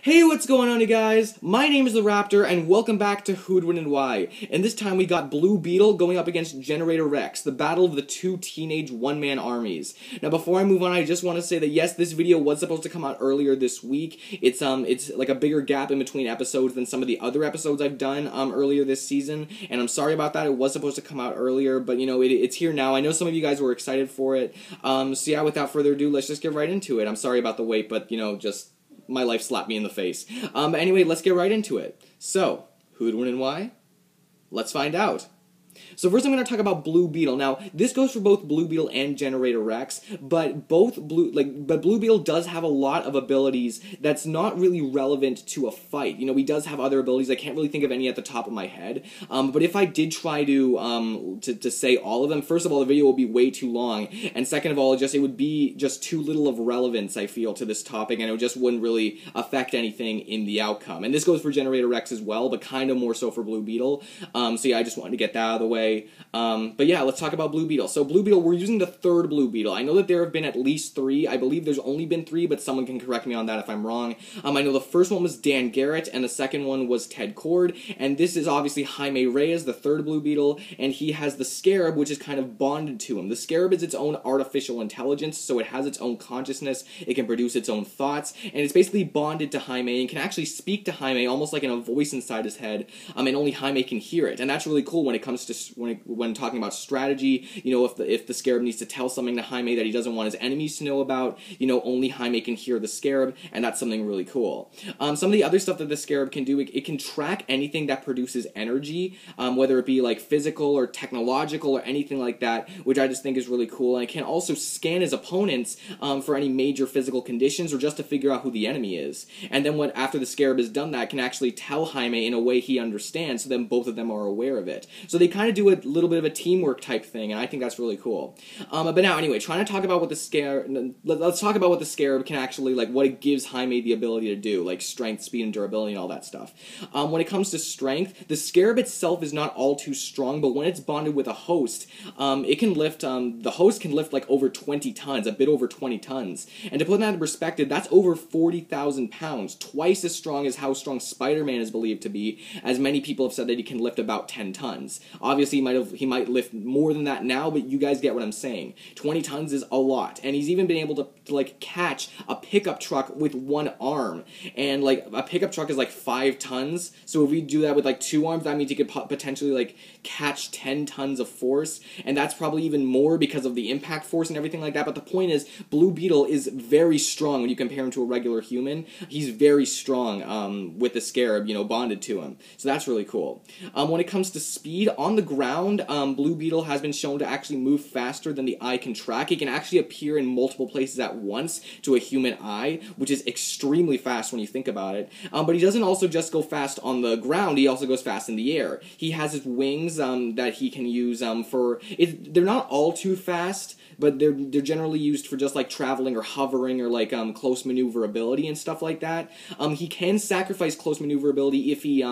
Hey, what's going on, you guys? My name is the Rappter, and welcome back to Who'd Win and Why. And this time we got Blue Beetle going up against Generator Rex, the battle of the two teenage one-man armies. Now, before I move on, I just want to say that yes, this video was supposed to come out earlier this week. It's um, it's like a bigger gap in between episodes than some of the other episodes I've done um earlier this season, and I'm sorry about that. It was supposed to come out earlier, but you know it, it's here now. I know some of you guys were excited for it. Um, so yeah, without further ado, let's just get right into it. I'm sorry about the wait, but you know just my life slapped me in the face. Um, anyway, let's get right into it. So, who'd win and why? Let's find out. So first I'm going to talk about Blue Beetle. Now, this goes for both Blue Beetle and Generator Rex, but both Blue like but Blue Beetle does have a lot of abilities that's not really relevant to a fight. You know, he does have other abilities. I can't really think of any at the top of my head. Um, but if I did try to um to, to say all of them, first of all, the video will be way too long, and second of all, it just it would be just too little of relevance. I feel to this topic, and it just wouldn't really affect anything in the outcome. And this goes for Generator Rex as well, but kind of more so for Blue Beetle. Um, so yeah, I just wanted to get that out of the way. Um, but yeah, let's talk about Blue Beetle. So Blue Beetle, we're using the third Blue Beetle. I know that there have been at least three. I believe there's only been three, but someone can correct me on that if I'm wrong. Um, I know the first one was Dan Garrett, and the second one was Ted Kord. And this is obviously Jaime Reyes, the third Blue Beetle, and he has the Scarab, which is kind of bonded to him. The Scarab is its own artificial intelligence, so it has its own consciousness. It can produce its own thoughts, and it's basically bonded to Jaime and can actually speak to Jaime almost like in a voice inside his head. Um, and only Jaime can hear it, and that's really cool when it comes to when when talking about strategy. You know, if the if the scarab needs to tell something to Jaime that he doesn't want his enemies to know about, you know, only Jaime can hear the scarab, and that's something really cool. Um, some of the other stuff that the scarab can do, it, it can track anything that produces energy, um, whether it be like physical or technological or anything like that, which I just think is really cool. And it can also scan his opponents um, for any major physical conditions or just to figure out who the enemy is. And then when after the scarab has done that, can actually tell Jaime in a way he understands, so then both of them are aware of it. So they kind of do a little bit of a teamwork type thing, and I think that's really cool. Um, but now, anyway, trying to talk about what the scarab. Let's talk about what the scarab can actually like, what it gives Jaime the ability to do, like strength, speed, and durability, and all that stuff. Um, when it comes to strength, the scarab itself is not all too strong, but when it's bonded with a host, um, it can lift. Um, the host can lift like over twenty tons, a bit over twenty tons. And to put that in perspective, that's over forty thousand pounds, twice as strong as how strong Spider-Man is believed to be. As many people have said that he can lift about ten tons. Obviously, he might have he might lift more than that now, but you guys get what I'm saying. 20 tons is a lot. And he's even been able to, to, like catch a pickup truck with one arm. And like a pickup truck is like 5 tons. So if we do that with like two arms, that means he could potentially like catch 10 tons of force. And that's probably even more because of the impact force and everything like that. But the point is, Blue Beetle is very strong when you compare him to a regular human. He's very strong um, with the scarab, you know, bonded to him. So that's really cool. Um, when it comes to speed on the ground, um, Blue Beetle has been shown to actually move faster than the eye can track. It can actually appear in multiple places at once to a human eye, which is extremely fast when you think about it. Um, but he doesn't also just go fast on the ground, he also goes fast in the air. He has his wings um, that he can use um, for. It, they're not all too fast, but they're they're generally used for just like traveling or hovering or like um, close maneuverability and stuff like that. Um, he can sacrifice close maneuverability if he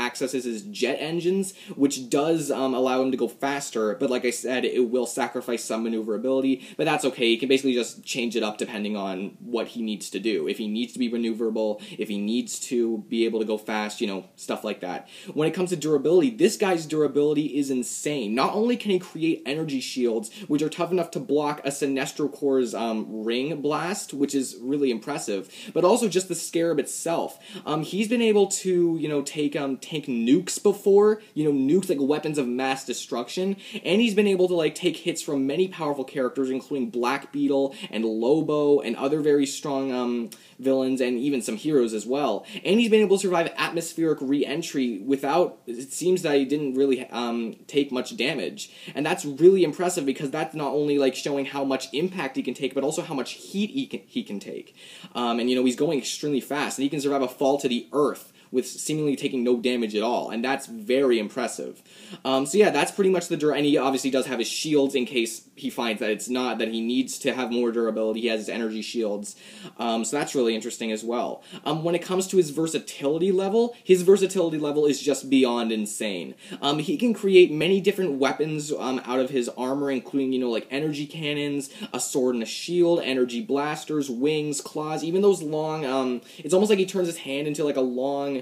accesses his jet engines, which does um, allow him to go faster. But like I said, it will sacrifice some maneuverability, but that's okay. He can basically just change it up depending on what he needs to do. If he needs to be maneuverable, if he needs to be able to go fast, you know, stuff like that. When it comes to durability, this guy's durability is insane. Not only can he create energy shields, which are tough enough to block a Sinestro Corps' um, ring blast, which is really impressive, but also just the Scarab itself. Um, he's been able to, you know, take um, tank nukes before, you know, nukes like weapons of mass destruction, and he's been able to like take hits from many powerful characters, including Black Beetle and Lobo and other very strong um, villains and even some heroes as well. And he's been able to survive atmospheric re-entry without. It seems that he didn't really um, take much damage, and that's really impressive because that's not only like showing how much impact he can take, but also how much heat he can he can take. Um, and you know he's going extremely fast, and he can survive a fall to the earth with seemingly taking no damage at all, and that's very impressive. Um, so yeah, that's pretty much the dur- and he obviously does have his shields in case he finds that it's not that he needs to have more durability. He has his energy shields, um, so that's really interesting as well. Um, when it comes to his versatility level, his versatility level is just beyond insane. Um, he can create many different weapons um, out of his armor, including you know like energy cannons, a sword and a shield, energy blasters, wings, claws, even those long. Um, it's almost like he turns his hand into like a long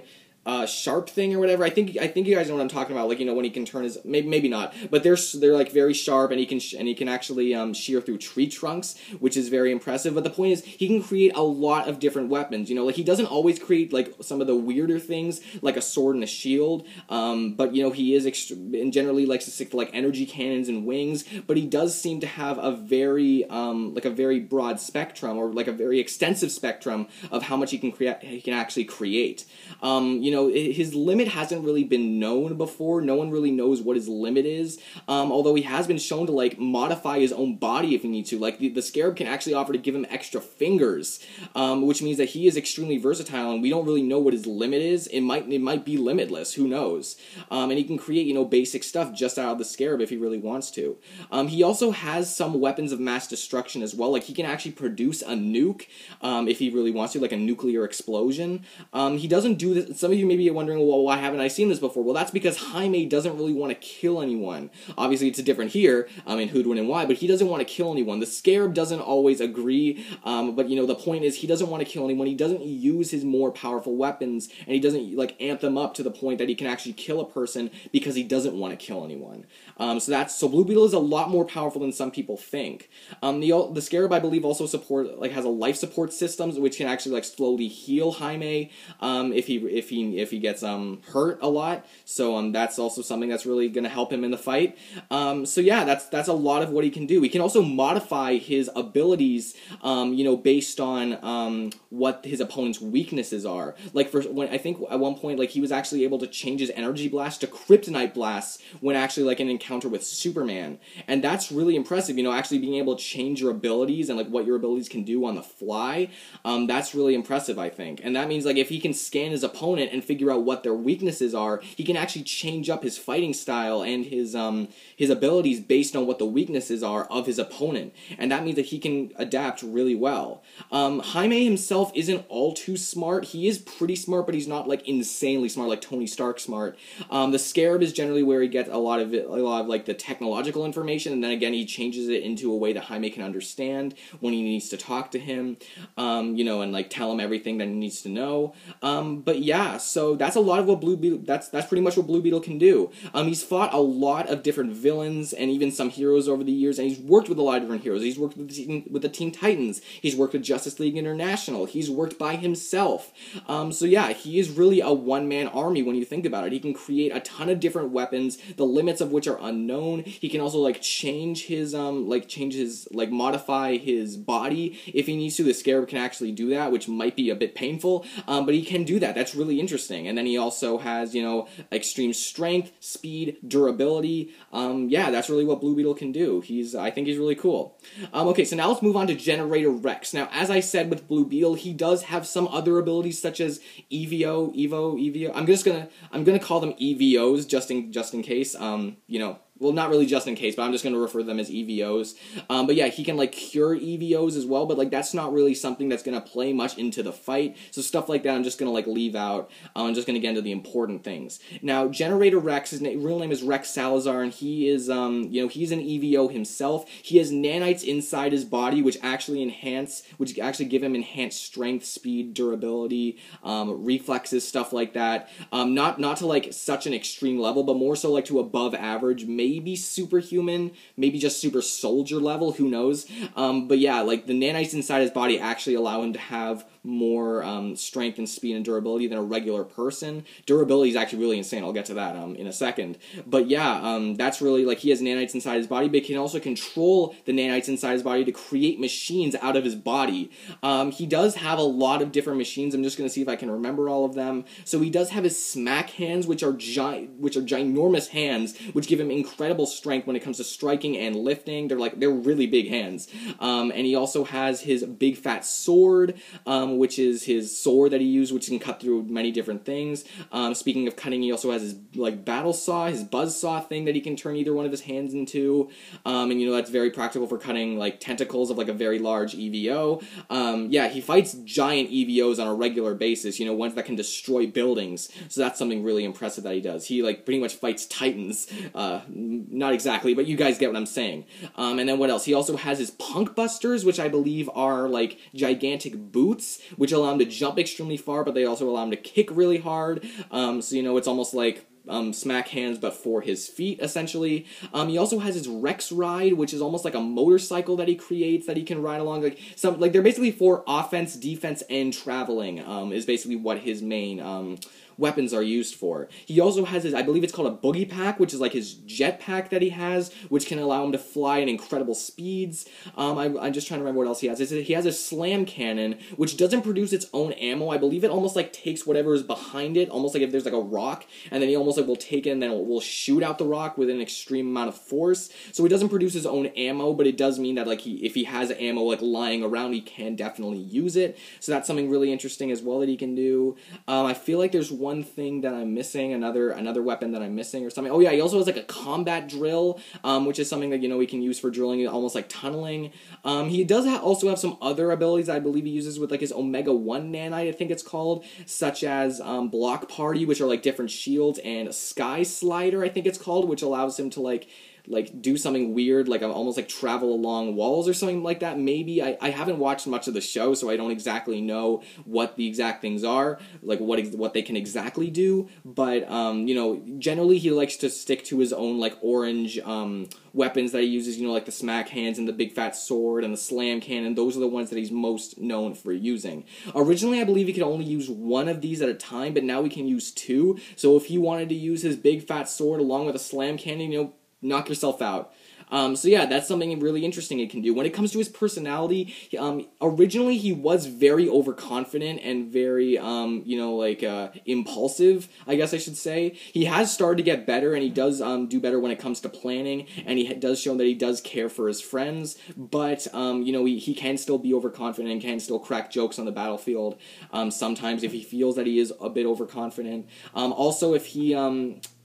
uh, sharp thing or whatever. I think I think you guys know what I'm talking about. Like you know when he can turn his maybe maybe not, but they're they're like very sharp and he can sh- and he can actually um, shear through tree trunks, which is very impressive. But the point is he can create a lot of different weapons. You know, like he doesn't always create like some of the weirder things like a sword and a shield. Um, but you know he is ext- and generally likes to stick to like energy cannons and wings. But he does seem to have a very um, like a very broad spectrum or like a very extensive spectrum of how much he can create. He can actually create. Um, you know know, his limit hasn't really been known before. No one really knows what his limit is. Um, although he has been shown to like modify his own body if he needs to. Like the, the scarab can actually offer to give him extra fingers, um, which means that he is extremely versatile, and we don't really know what his limit is. It might it might be limitless. Who knows? Um, and he can create you know basic stuff just out of the scarab if he really wants to. Um, he also has some weapons of mass destruction as well. Like he can actually produce a nuke um, if he really wants to, like a nuclear explosion. Um, he doesn't do this. Some you may be wondering, well, why haven't I seen this before? Well, that's because Jaime doesn't really want to kill anyone. Obviously, it's different here um, in Who'd Win and Why, but he doesn't want to kill anyone. The Scarab doesn't always agree, um, but you know the point is he doesn't want to kill anyone. He doesn't use his more powerful weapons, and he doesn't like amp them up to the point that he can actually kill a person because he doesn't want to kill anyone. Um, so that's so Blue Beetle is a lot more powerful than some people think. Um, the the Scarab I believe also support like has a life support systems which can actually like slowly heal Jaime um, if he if he if he gets um hurt a lot. So um that's also something that's really gonna help him in the fight. Um, so yeah, that's that's a lot of what he can do. He can also modify his abilities, um, you know, based on um what his opponent's weaknesses are. Like for when I think at one point like he was actually able to change his energy blast to kryptonite blasts when actually like an encounter with Superman, and that's really impressive. You know, actually being able to change your abilities and like what your abilities can do on the fly. Um, that's really impressive, I think, and that means like if he can scan his opponent and figure out what their weaknesses are, he can actually change up his fighting style and his um his abilities based on what the weaknesses are of his opponent, and that means that he can adapt really well. Um, Jaime himself isn't all too smart. He is pretty smart, but he's not like insanely smart, like Tony Stark smart. Um, the Scarab is generally where he gets a lot of it, a lot of like the technological information, and then again he changes it into a way that Jaime can understand when he needs to talk to him, um, you know, and like tell him everything that he needs to know. Um, but yeah, so that's a lot of what Blue Beetle. That's that's pretty much what Blue Beetle can do. Um, he's fought a lot of different villains and even some heroes over the years, and he's worked with a lot of different heroes. He's worked with the, with the Teen Titans. He's worked with Justice League International. He's worked by himself. Um, so yeah, he is really a one man army when you think about it. He can create a ton of different weapons, the limits of which are unknown. He can also like change his um like change his like modify his body if he needs to. The Scarab can actually do that, which might be a bit painful, um, but he can do that. That's really interesting. And then he also has you know extreme strength, speed, durability. Um, yeah, that's really what Blue Beetle can do. He's I think he's really cool. Um, okay, so now let's move on to Generator Rex. Now, as I said with Blue Beetle, he does have some other abilities such as EVO, Evo, EVO. I'm just gonna I'm gonna call them EVOs just in just in case. Um, you know, well, not really just in case, but I'm just going to refer to them as EVOs. Um, but yeah, he can like cure EVOs as well, but like that's not really something that's going to play much into the fight. So stuff like that, I'm just going to like leave out. Uh, I'm just going to get into the important things. Now, Generator Rex, his na- real name is Rex Salazar, and he is, um, you know, he's an EVO himself. He has nanites inside his body, which actually enhance, which actually give him enhanced strength, speed, durability, um, reflexes, stuff like that. Um, not not to like such an extreme level, but more so like to above average, maybe superhuman, maybe just super soldier level, who knows? Um, but yeah, like the nanites inside his body actually allow him to have more um, strength and speed and durability than a regular person. Durability is actually really insane. I'll get to that um, in a second. But yeah, um, that's really like he has nanites inside his body, but he can also control the nanites inside his body to create machines out of his body. Um, he does have a lot of different machines. I'm just gonna see if I can remember all of them. So he does have his smack hands, which are gi- which are ginormous hands, which give him incredible strength when it comes to striking and lifting. They're like they're really big hands. Um, and he also has his big fat sword. Um, um, which is his sword that he used, which can cut through many different things. Um, speaking of cutting, he also has his like battle saw, his buzz saw thing that he can turn either one of his hands into, um, and you know that's very practical for cutting like tentacles of like a very large EVO. Um, yeah, he fights giant EVOs on a regular basis. You know, ones that can destroy buildings. So that's something really impressive that he does. He like pretty much fights titans. Uh, not exactly, but you guys get what I'm saying. Um, and then what else? He also has his punk busters, which I believe are like gigantic boots, which allow him to jump extremely far, but they also allow him to kick really hard. Um, so you know, it's almost like um, smack hands, but for his feet, essentially. Um, he also has his Rex ride, which is almost like a motorcycle that he creates that he can ride along. Like some, like they're basically for offense, defense, and traveling. Um, is basically what his main um weapons are used for. He also has his, I believe it's called a boogie pack, which is like his jet pack that he has, which can allow him to fly at incredible speeds. Um, I, am just trying to remember what else he has. He has a slam cannon, which doesn't produce its own ammo. I believe it almost like takes whatever is behind it, almost like if there's like a rock, and then he almost like will take it and then will shoot out the rock with an extreme amount of force. So he doesn't produce his own ammo, but it does mean that like he, if he has ammo like lying around, he can definitely use it. So that's something really interesting as well that he can do. Um, I feel like there's one one thing that I'm missing, another another weapon that I'm missing or something. Oh yeah, he also has like a combat drill, um, which is something that you know we can use for drilling, almost like tunneling. Um, he does ha- also have some other abilities I believe he uses with like his Omega One nanite, I think it's called, such as um, Block Party, which are like different shields, and Sky Slider, I think it's called, which allows him to like like do something weird, like almost like travel along walls or something like that. Maybe I, I haven't watched much of the show, so I don't exactly know what the exact things are, like what ex- what they can exactly do. But um, you know, generally he likes to stick to his own like orange um, weapons that he uses. You know, like the smack hands and the big fat sword and the slam cannon. Those are the ones that he's most known for using. Originally, I believe he could only use one of these at a time, but now he can use two. So if he wanted to use his big fat sword along with a slam cannon, you know knock yourself out. Um, so yeah, that's something really interesting it can do. When it comes to his personality, um, originally he was very overconfident and very, um, you know, like uh, impulsive. I guess I should say he has started to get better, and he does um, do better when it comes to planning, and he does show that he does care for his friends. But um, you know, he, he can still be overconfident and can still crack jokes on the battlefield. Um, sometimes if he feels that he is a bit overconfident. also, if he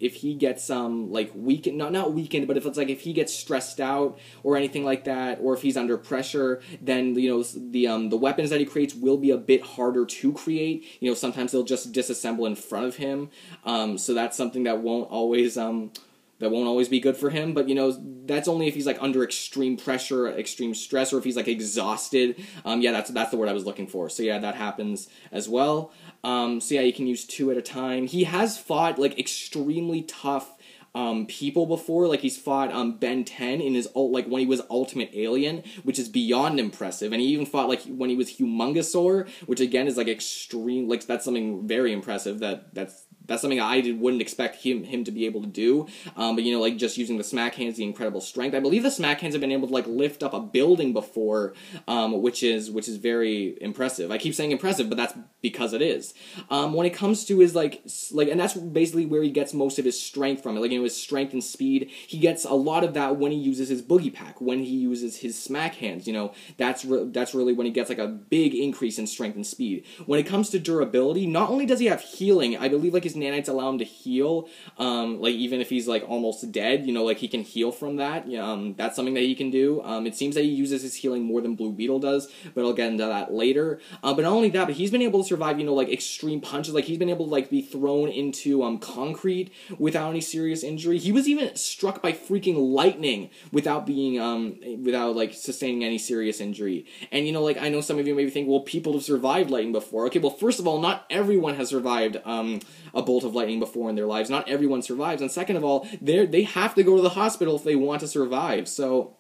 if he gets um like weakened not not weakened but if it's like if he gets stressed out or anything like that or if he's under pressure then you know the um the weapons that he creates will be a bit harder to create. You know sometimes they'll just disassemble in front of him. Um so that's something that won't always um that won't always be good for him but you know that's only if he's like under extreme pressure extreme stress or if he's like exhausted um yeah that's that's the word i was looking for so yeah that happens as well um so yeah you can use two at a time he has fought like extremely tough um, people before. Like he's fought um, Ben 10 in his ult, like when he was Ultimate Alien, which is beyond impressive. And he even fought like when he was Humongosaur, which again is like extreme. Like that's something very impressive. That that's that's something I did, wouldn't expect him him to be able to do. Um, but you know, like just using the smack hands, the incredible strength. I believe the smack hands have been able to like lift up a building before, um, which is which is very impressive. I keep saying impressive, but that's because it is. Um, when it comes to his like like, and that's basically where he gets most of his strength from. Like you know, his strength and speed, he gets a lot of that when he uses his boogie pack, when he uses his smack hands. You know, that's re- that's really when he gets like a big increase in strength and speed. When it comes to durability, not only does he have healing, I believe like his his nanites allow him to heal. Um, like even if he's like almost dead, you know, like he can heal from that. Um, that's something that he can do. Um, it seems that he uses his healing more than Blue Beetle does, but I'll get into that later. Uh, but not only that, but he's been able to survive, you know, like extreme punches. Like he's been able to like be thrown into um concrete without any serious injury. He was even struck by freaking lightning without being um without like sustaining any serious injury. And you know, like I know some of you maybe think, well, people have survived lightning before. Okay, well, first of all, not everyone has survived um a bolt of lightning before in their lives. Not everyone survives. And second of all, they they have to go to the hospital if they want to survive. So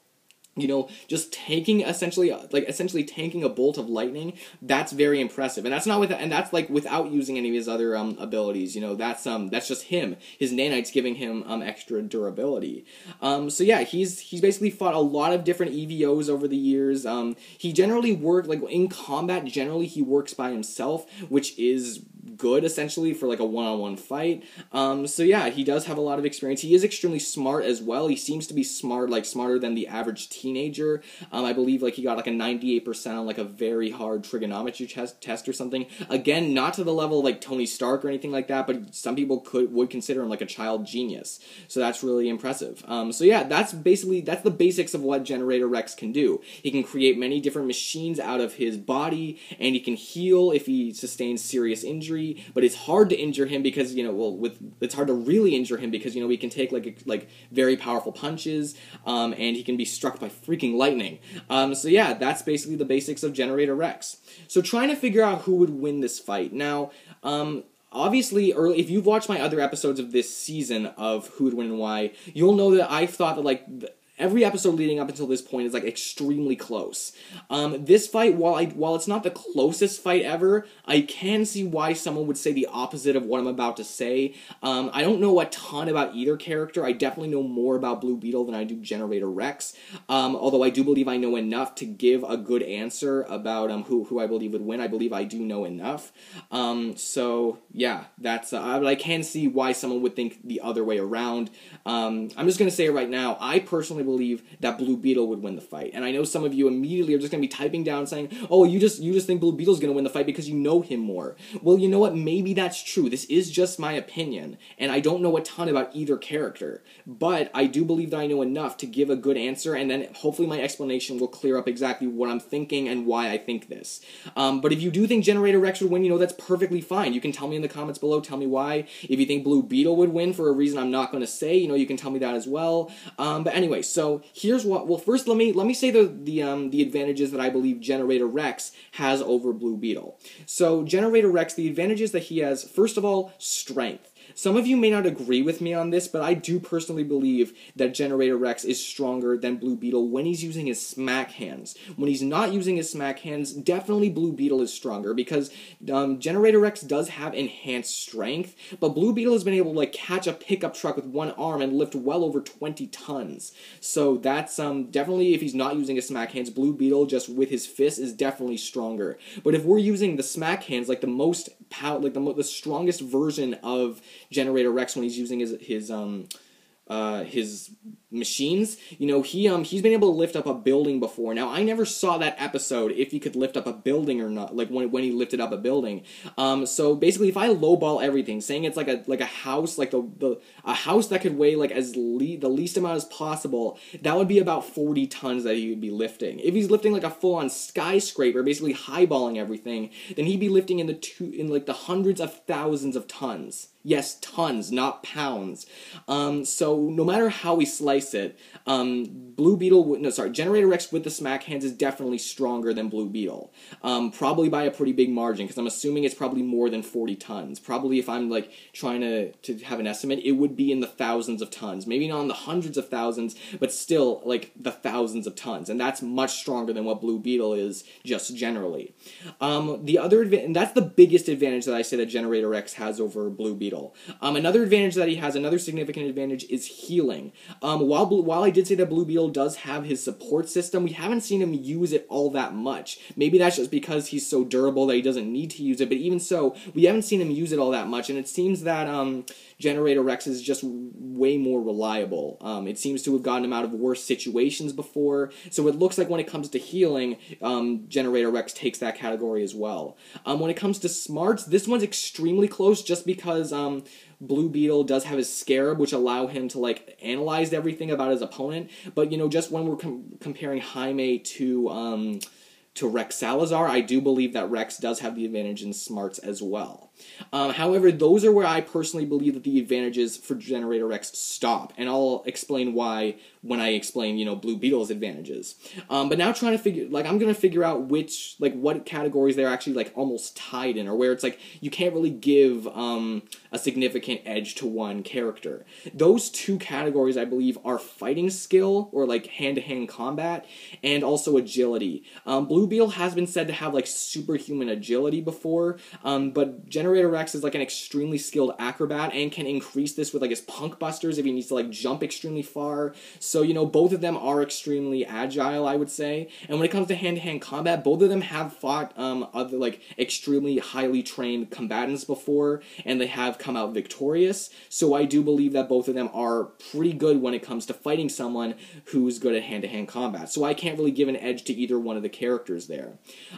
you know just taking essentially like essentially tanking a bolt of lightning that's very impressive and that's not with and that's like without using any of his other um abilities you know that's um that's just him his nanites giving him um extra durability um so yeah he's he's basically fought a lot of different evos over the years um he generally worked like in combat generally he works by himself which is good essentially for like a one-on-one fight. Um, so yeah, he does have a lot of experience. He is extremely smart as well. He seems to be smart, like smarter than the average teenager. Um, I believe like he got like a 98% on like a very hard trigonometry test, test or something. Again, not to the level of like Tony Stark or anything like that, but some people could would consider him like a child genius. So that's really impressive. Um, so yeah, that's basically that's the basics of what Generator Rex can do. He can create many different machines out of his body, and he can heal if he sustains serious injury. But it's hard to injure him because you know, well, with it's hard to really injure him because you know he can take like like very powerful punches, um, and he can be struck by freaking lightning. Um, so yeah, that's basically the basics of Generator Rex. So trying to figure out who would win this fight now. Um, obviously early if you've watched my other episodes of this season of who would win and why you'll know that i thought that like every episode leading up until this point is like extremely close. Um, this fight, while I while it's not the closest fight ever, I can see why someone would say the opposite of what I'm about to say. Um, I don't know a ton about either character. I definitely know more about Blue Beetle than I do Generator Rex. Um, although I do believe I know enough to give a good answer about um, who who I believe would win. I believe I do know enough. Um, so yeah, that's uh, I can see why someone would think the other way around. Um, I'm just gonna say it right now. I personally believe that Blue Beetle would win the fight. And I know some of you immediately are just going to be typing down saying, "Oh, you just you just think Blue Beetle's going to win the fight because you know him more." Well, you know what? Maybe that's true. This is just my opinion, and I don't know a ton about either character, but I do believe that I know enough to give a good answer, and then hopefully my explanation will clear up exactly what I'm thinking and why I think this. Um, but if you do think Generator Rex would win, you know that's perfectly fine. You can tell me in the comments below. Tell me why. If you think Blue Beetle would win for a reason I'm not going to say, you know you can tell me that as well. Um, but anyway, so here's what. Well, first let me let me say the the um, the advantages that I believe Generator Rex has over Blue Beetle. So Generator Rex, the advantages that he has, first of all, strength. Some of you may not agree with me on this, but I do personally believe that Generator Rex is stronger than Blue Beetle when he's using his smack hands. When he's not using his smack hands, definitely Blue Beetle is stronger because um, Generator Rex does have enhanced strength, but Blue Beetle has been able to like catch a pickup truck with one arm and lift well over 20 tons. So that's um, definitely if he's not using his smack hands, Blue Beetle just with his fist is definitely stronger. But if we're using the smack hands, like the most power, like the, the strongest version of Generator Rex when he's using his his um uh, his machines. You know, he um he's been able to lift up a building before. Now I never saw that episode if he could lift up a building or not, like when when he lifted up a building. Um, so basically, if I lowball everything, saying it's like a like a house, like the the a house that could weigh like as le- the least amount as possible, that would be about forty tons that he would be lifting. If he's lifting like a full on skyscraper, basically highballing everything, then he'd be lifting in the two in like the hundreds of thousands of tons. Yes, tons, not pounds. Um, so no matter how we slice it, um, Blue Beetle, no, sorry, Generator Rex with the smack hands is definitely stronger than Blue Beetle. Um, probably by a pretty big margin, because I'm assuming it's probably more than 40 tons. Probably if I'm like trying to, to have an estimate, it would be in the thousands of tons. Maybe not in the hundreds of thousands, but still like the thousands of tons. And that's much stronger than what Blue Beetle is just generally. Um, the other, and that's the biggest advantage that I say that Generator Rex has over Blue Beetle. Um, another advantage that he has, another significant advantage, is healing. Um, while while I did say that Blue Beetle does have his support system, we haven't seen him use it all that much. Maybe that's just because he's so durable that he doesn't need to use it. But even so, we haven't seen him use it all that much, and it seems that um, Generator Rex is just way more reliable. Um, it seems to have gotten him out of worse situations before, so it looks like when it comes to healing, um, Generator Rex takes that category as well. Um, when it comes to smarts, this one's extremely close just because um, Blue Beetle does have his Scarab, which allow him to like analyze everything about his opponent. But you know, just when we're com- comparing Jaime to um, to Rex Salazar, I do believe that Rex does have the advantage in smarts as well. Um, however, those are where I personally believe that the advantages for Generator Rex stop, and I'll explain why when I explain, you know, Blue Beetle's advantages. Um, but now trying to figure, like, I'm gonna figure out which, like, what categories they're actually like almost tied in, or where it's like you can't really give um, a significant edge to one character. Those two categories, I believe, are fighting skill or like hand-to-hand combat, and also agility. Um, Blue Beetle has been said to have like superhuman agility before, um, but Generator Rex is like an extremely skilled acrobat and can increase this with like his punk busters if he needs to like jump extremely far. You know both of them are extremely agile, I would say. And when it comes to hand to hand combat, both of them have fought um, other like extremely highly trained combatants before, and they have come out victorious. So I do believe that both of them are pretty good when it comes to fighting someone who's good at hand to hand combat. So I can't really give an edge to either one of the characters there.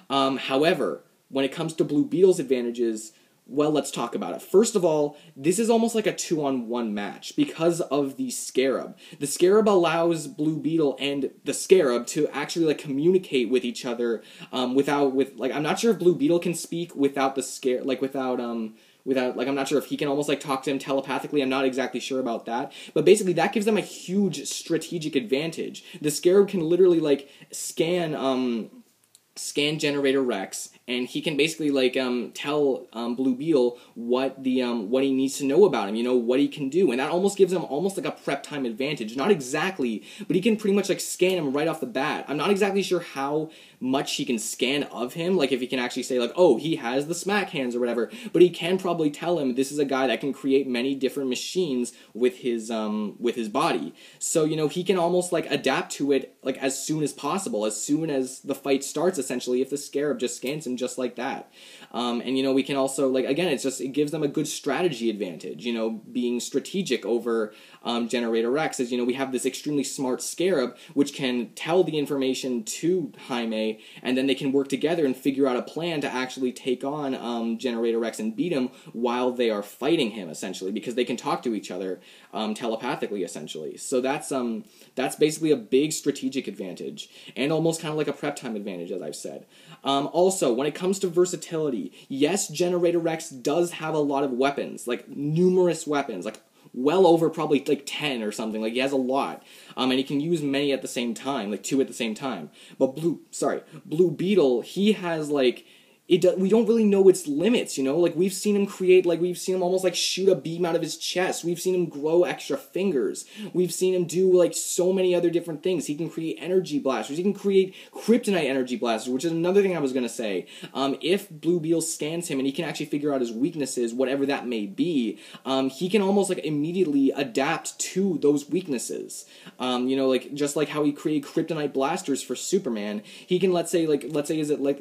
Um, however, when it comes to Blue Beetle's advantages, well, let's talk about it. First of all, this is almost like a two on one match because of the Scarab. The Scarab allows Blue Beetle and the Scarab to actually like communicate with each other um, without with like I'm not sure if Blue Beetle can speak without the scare like without um without like I'm not sure if he can almost like talk to him telepathically. I'm not exactly sure about that. But basically that gives them a huge strategic advantage. The Scarab can literally like scan um scan generator Rex and he can basically like um, tell um, Blue Beetle what the um, what he needs to know about him. You know what he can do, and that almost gives him almost like a prep time advantage. Not exactly, but he can pretty much like scan him right off the bat. I'm not exactly sure how much he can scan of him, like if he can actually say like, oh, he has the smack hands or whatever. But he can probably tell him this is a guy that can create many different machines with his um with his body. So you know he can almost like adapt to it like as soon as possible, as soon as the fight starts. Essentially, if the scarab just scans him just like that. Um, and you know we can also like again it's just it gives them a good strategy advantage. You know being strategic over um, Generator Rex is you know we have this extremely smart Scarab which can tell the information to Jaime and then they can work together and figure out a plan to actually take on um, Generator Rex and beat him while they are fighting him essentially because they can talk to each other um, telepathically essentially. So that's um that's basically a big strategic advantage and almost kind of like a prep time advantage as I've said. Um, also, when it comes to versatility, yes, Generator Rex does have a lot of weapons, like numerous weapons, like well over probably like 10 or something. Like he has a lot. Um, and he can use many at the same time, like two at the same time. But Blue, sorry, Blue Beetle, he has like it do, we don't really know its limits, you know? Like we've seen him create like we've seen him almost like shoot a beam out of his chest. We've seen him grow extra fingers. We've seen him do like so many other different things. He can create energy blasters. He can create kryptonite energy blasters, which is another thing I was going to say. Um, if Blue Beetle scans him and he can actually figure out his weaknesses, whatever that may be, um, he can almost like immediately adapt to those weaknesses. Um, you know, like just like how he created kryptonite blasters for Superman, he can let's say like let's say is it like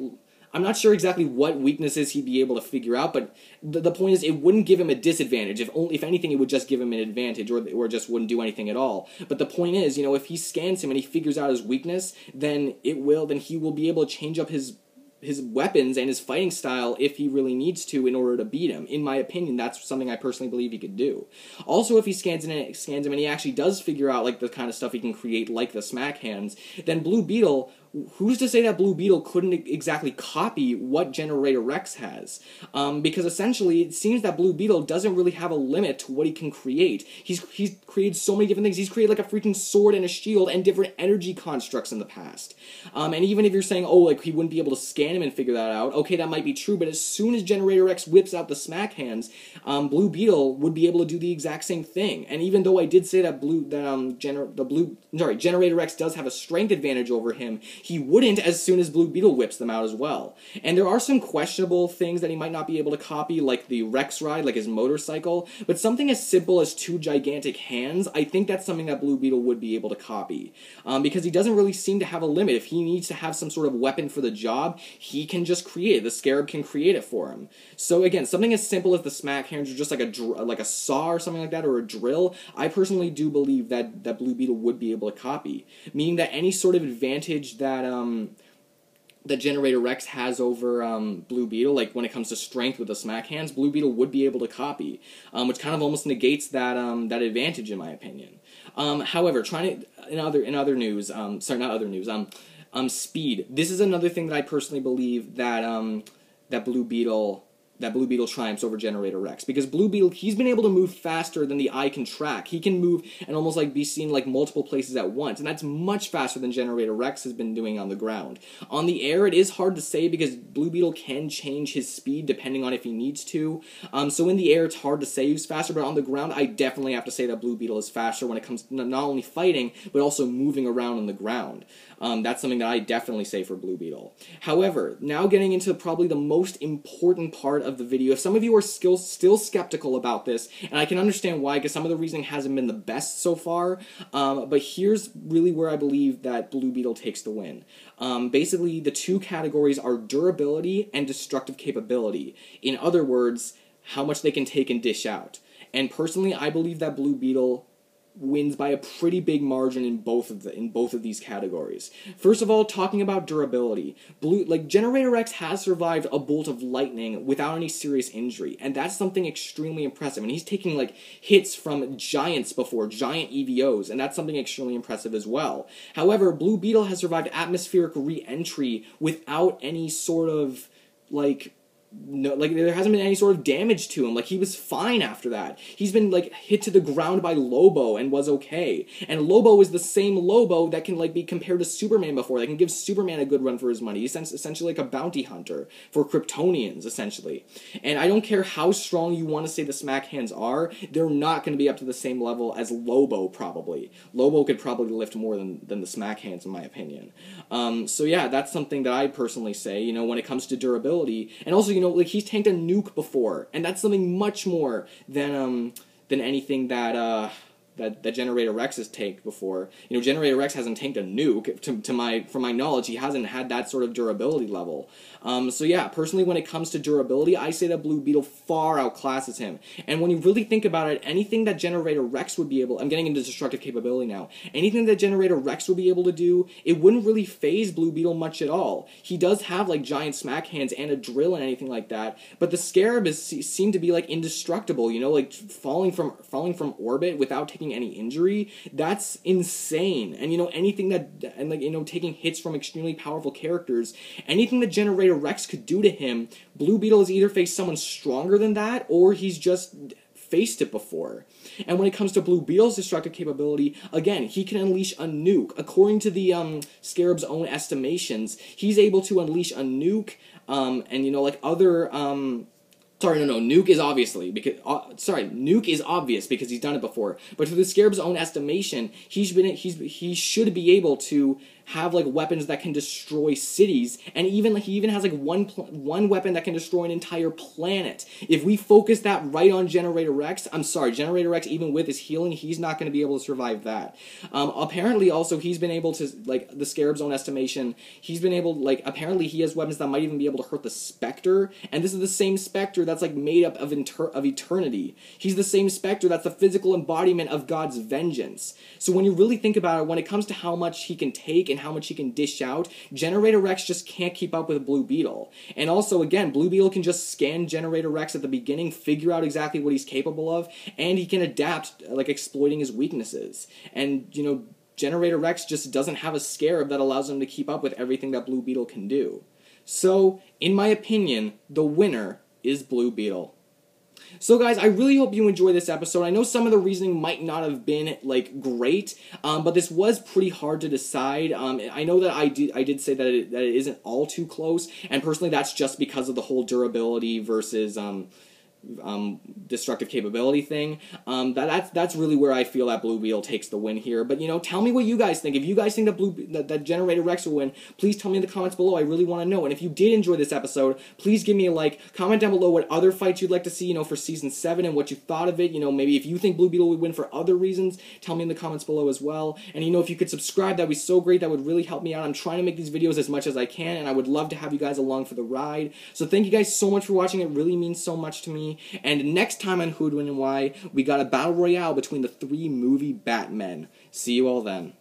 I'm not sure exactly what weaknesses he'd be able to figure out, but the, the point is, it wouldn't give him a disadvantage. If only, if anything, it would just give him an advantage, or or just wouldn't do anything at all. But the point is, you know, if he scans him and he figures out his weakness, then it will, then he will be able to change up his his weapons and his fighting style if he really needs to in order to beat him. In my opinion, that's something I personally believe he could do. Also, if he scans, in, scans him and he actually does figure out like the kind of stuff he can create, like the smack hands, then Blue Beetle who's to say that Blue Beetle couldn't exactly copy what Generator Rex has? Um, because essentially, it seems that Blue Beetle doesn't really have a limit to what he can create. He's he's created so many different things. He's created like a freaking sword and a shield and different energy constructs in the past. Um, and even if you're saying, oh, like he wouldn't be able to scan him and figure that out, okay, that might be true. But as soon as Generator Rex whips out the smack hands, um, Blue Beetle would be able to do the exact same thing. And even though I did say that Blue that um gener- the Blue sorry Generator Rex does have a strength advantage over him he wouldn't as soon as Blue Beetle whips them out as well. And there are some questionable things that he might not be able to copy, like the Rex ride, like his motorcycle, but something as simple as two gigantic hands, I think that's something that Blue Beetle would be able to copy. Um, because he doesn't really seem to have a limit. If he needs to have some sort of weapon for the job, he can just create it. The Scarab can create it for him. So again, something as simple as the smack hands, or just like a dr- like a saw or something like that, or a drill, I personally do believe that that Blue Beetle would be able to copy. Meaning that any sort of advantage that um, that Generator Rex has over um, Blue Beetle, like when it comes to strength with the smack hands, Blue Beetle would be able to copy, um, which kind of almost negates that um, that advantage in my opinion. Um, however, trying to in other in other news, um, sorry, not other news, um, um, speed. This is another thing that I personally believe that that Blue Beetle that Blue Beetle triumphs over Generator Rex because Blue Beetle he's been able to move faster than the eye can track. He can move and almost like be seen like multiple places at once, and that's much faster than Generator Rex has been doing on the ground. On the air, it is hard to say because Blue Beetle can change his speed depending on if he needs to. Um, so in the air, it's hard to say who's faster, but on the ground, I definitely have to say that Blue Beetle is faster when it comes to not only fighting but also moving around on the ground. Um, that's something that I definitely say for Blue Beetle. However, now getting into probably the most important part of the video. If some of you are still still skeptical about this, and I can understand why, because some of the reasoning hasn't been the best so far. Um, but here's really where I believe that Blue Beetle takes the win. Um, basically, the two categories are durability and destructive capability. In other words, how much they can take and dish out. And personally, I believe that Blue Beetle wins by a pretty big margin in both of the in both of these categories. First of all, talking about durability, Blue like Generator Rex has survived a bolt of lightning without any serious injury, and that's something extremely impressive. And he's taking like hits from giants before, giant EVOs, and that's something extremely impressive as well. However, Blue Beetle has survived atmospheric re-entry without any sort of like no like there hasn't been any sort of damage to him. Like he was fine after that. He's been like hit to the ground by lobo and was okay. And lobo is the same lobo that can like be compared to superman before that can give superman a good run for his money. He's essentially like a bounty hunter for kryptonians essentially. And i don't care how strong you want to say the smack hands are they're not going to be up to the same level as lobo probably. Lobo could probably lift more than, than the smack hands in my opinion. Um, so yeah that's something that i personally say you know when it comes to durability. And also you know, like he's tanked a nuke before, and that's something much more than um than anything that uh that, that Generator Rex has tanked before. You know, Generator Rex hasn't tanked a nuke. To, to my from my knowledge, he hasn't had that sort of durability level. Um, so yeah, personally, when it comes to durability, I say that Blue Beetle far outclasses him. And when you really think about it, anything that Generator Rex would be able, I'm getting into destructive capability now. Anything that Generator Rex would be able to do, it wouldn't really faze Blue Beetle much at all. He does have like giant smack hands and a drill and anything like that, but the Scarab is seem to be like indestructible. You know, like falling from falling from orbit without taking any injury. That's insane. And you know, anything that and like you know, taking hits from extremely powerful characters, anything that Generator Rex could do to him, Blue Beetle has either faced someone stronger than that or he's just faced it before. And when it comes to Blue Beetle's destructive capability, again, he can unleash a nuke. According to the um, Scarab's own estimations, he's able to unleash a nuke, um, and you know, like other um, Sorry, no, no. Nuke is obviously because uh, sorry, Nuke is obvious because he's done it before. But to the Scarab's own estimation, he's been he's he should be able to have like weapons that can destroy cities, and even like he even has like one pl- one weapon that can destroy an entire planet. If we focus that right on Generator Rex, I'm sorry, Generator Rex, even with his healing, he's not going to be able to survive that. Um, apparently, also he's been able to like the Scarab's own estimation, he's been able like apparently he has weapons that might even be able to hurt the Spectre, and this is the same Spectre that's like made up of inter- of eternity. He's the same Spectre that's the physical embodiment of God's vengeance. So when you really think about it, when it comes to how much he can take and how much he can dish out, Generator Rex just can't keep up with Blue Beetle. And also, again, Blue Beetle can just scan Generator Rex at the beginning, figure out exactly what he's capable of, and he can adapt, like exploiting his weaknesses. And, you know, Generator Rex just doesn't have a scarab that allows him to keep up with everything that Blue Beetle can do. So, in my opinion, the winner is Blue Beetle. So, guys, I really hope you enjoy this episode. I know some of the reasoning might not have been like great, um, but this was pretty hard to decide. Um, I know that I did I did say that it, that it isn't all too close, and personally, that's just because of the whole durability versus um, um, destructive capability thing. Um, that, that's that's really where I feel that Blue Beetle takes the win here. But you know, tell me what you guys think. If you guys think that Blue that, that Generator Rex will win, please tell me in the comments below. I really want to know. And if you did enjoy this episode, please give me a like. Comment down below what other fights you'd like to see. You know, for season seven and what you thought of it. You know, maybe if you think Blue Beetle would win for other reasons, tell me in the comments below as well. And you know, if you could subscribe, that'd be so great. That would really help me out. I'm trying to make these videos as much as I can, and I would love to have you guys along for the ride. So thank you guys so much for watching. It really means so much to me. And next time on Who'd Win and Why, we got a battle royale between the three movie Batmen. See you all then.